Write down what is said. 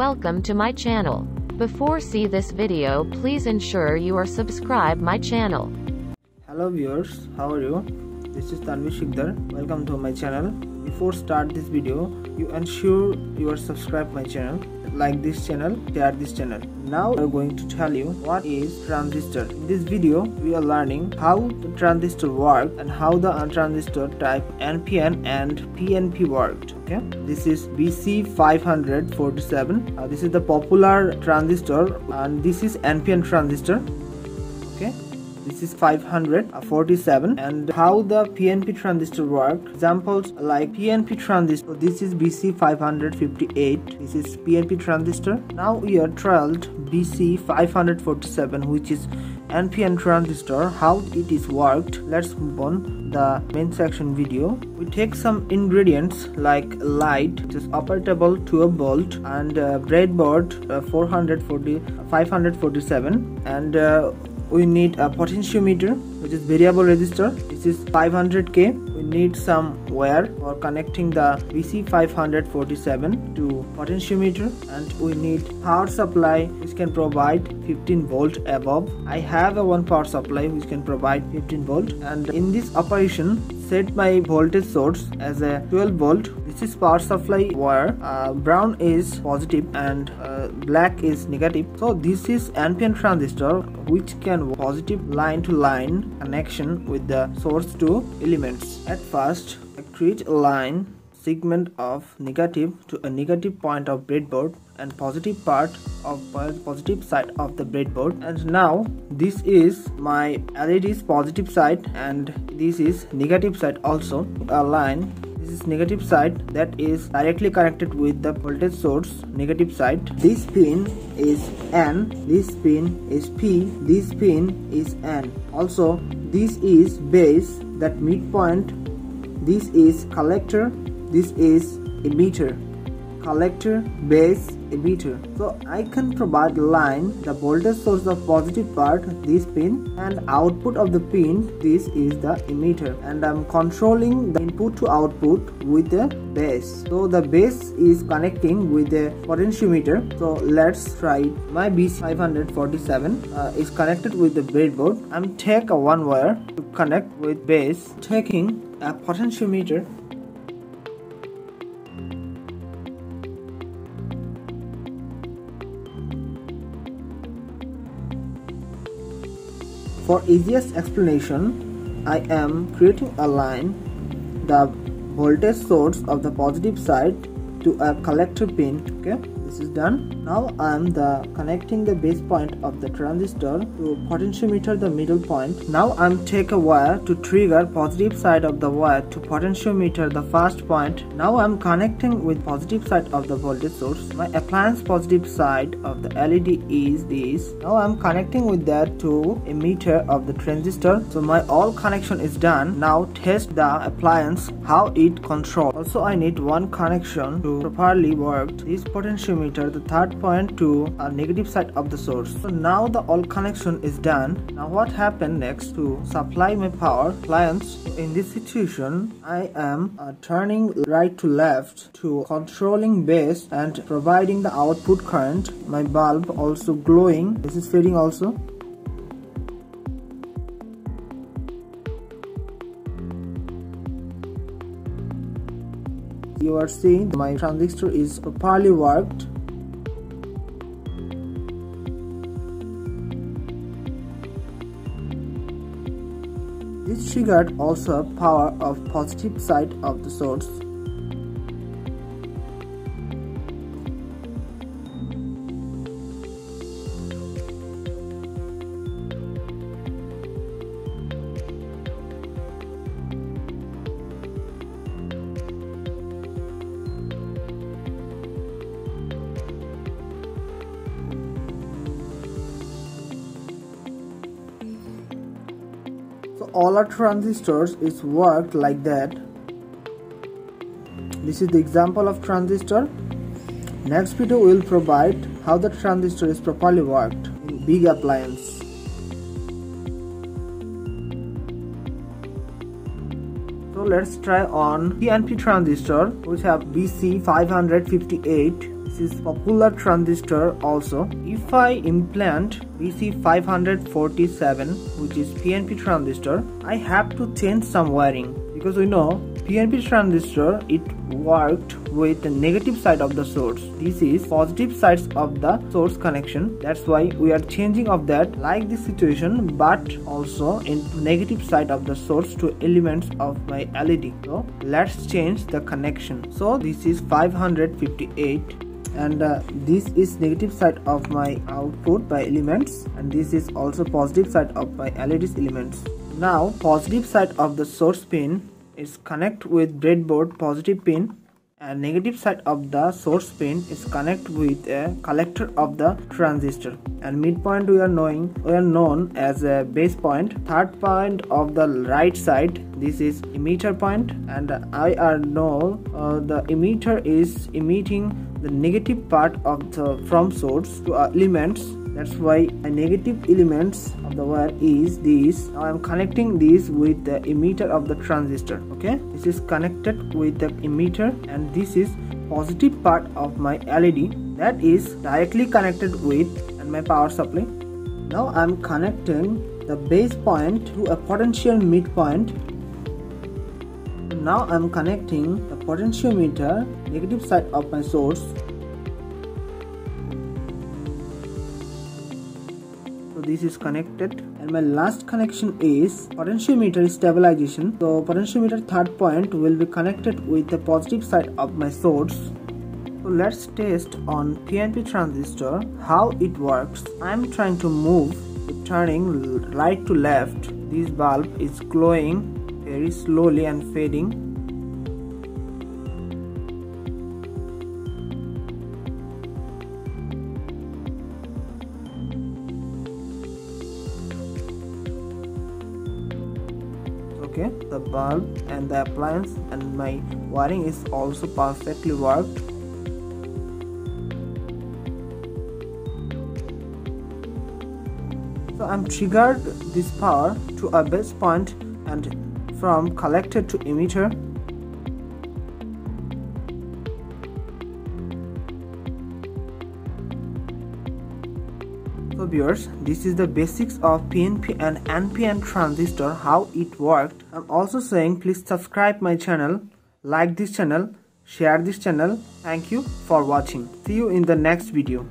welcome to my channel. Before see this video please ensure you are subscribe my channel. Hello viewers, how are you? This is Tanbir Sikder. Welcome to my channel. Before start this video, you ensure you are subscribe my channel, like this channel, share this channel. Now we are going to tell you what is transistor. In this video, we are learning how the transistor work and how the transistor type NPN and PNP worked. Okay, this is BC547. Uh, this is the popular transistor, and this is NPN transistor. This is 547 and how the PNP transistor work? Examples like PNP transistor. This is BC 558 this is PNP transistor. Now we are trialed BC 547 which is NPN transistor how it is worked. Let's move on the main section video. We take some ingredients like light which is operable 12 volt and uh, breadboard uh, 440 547 and uh, we need a potentiometer which is variable resistor. This is 500k we need some wire for connecting the BC547 to potentiometer and we need power supply which can provide 15 volt above. I have a one power supply which can provide 15 volt. And in this operation set my voltage source as a 12 volt. This is power supply wire. Uh, brown is positive and uh, black is negative. So this is NPN transistor which can positive line to line connection with the source to elements. At first I create a line segment of negative to a negative point of breadboard and positive part of positive side of the breadboard. And now this is my LED's positive side and this is negative side also a line this is negative side that is directly connected with the voltage source negative side. This pin is N this pin is P this pin is N. Also this is base that midpoint this is collector this is emitter collector base emitter so i can provide line the voltage source of positive part this pin and output of the pin this is the emitter. And i'm controlling the input to output with the base. So the base is connecting with the potentiometer. So let's try my bc547 uh, is connected with the breadboard. I'm take a one wire to connect with base. Taking a potentiometer For easiest explanation, I am creating a line, the voltage source of the positive side to a collector pin, okay? This is done. Now I am the connecting the base point of the transistor to potentiometer the middle point. Now I'm take a wire to trigger positive side of the wire to potentiometer the first point. Now I'm connecting with positive side of the voltage source. My appliance positive side of the LED is this. Now I'm connecting with that to emitter of the transistor. So my all connection is done. Now test the appliance how it control. Also I need one connection to properly work this potentiometer the third point to a negative side of the source. So now the all connection is done. Now what happened next to supply my power appliance in this situation i am uh, turning right to left to controlling base and providing the output current. My bulb also glowing. This is fading also. You are seeing my transistor is properly worked this triggered also a power of positive side of the source so all our transistors is worked like that. This is the example of transistor. Next video will provide how the transistor is properly worked. In big appliance. So let's try on PNP transistor which have BC558 this this is popular transistor also. If i implant bc547 which is pnp transistor i have to change some wiring. Because we know PNP transistor it worked with the negative side of the source. This is positive sides of the source connection. That's why we are changing of that like this situation but also in negative side of the source to elements of my LED so let's change the connection. So this is 558 and uh, this is negative side of my output by elements and this is also positive side of my LED's elements. Now positive side of the source pin is connect with breadboard positive pin and negative side of the source pin is connect with a collector of the transistor. And midpoint we are knowing we are known as a base point. Third point of the right side this is emitter point and I are know uh, the emitter is emitting the negative part of the from source to uh, elements. That's why a negative elements of the wire is this. Now i'm connecting this with the emitter of the transistor okay? This is connected with the emitter and this is positive part of my led that is directly connected with and my power supply. Now i'm connecting the base point to a potential midpoint now i'm connecting the potentiometer negative side of my source. So this is connected. And my last connection is potentiometer stabilization. So potentiometer third point will be connected with the positive side of my source. So let's test on PNP transistor how it works. I'm trying to move turning right to left. This bulb is glowing very slowly and fading. Okay the bulb and the appliance and my wiring is also perfectly worked. So I'm triggered this power to a base point and from collector to emitter So viewers, this is the basics of PNP and NPN transistor, how it worked. I'm also saying please subscribe my channel, like this channel, share this channel. Thank you for watching. See you in the next video.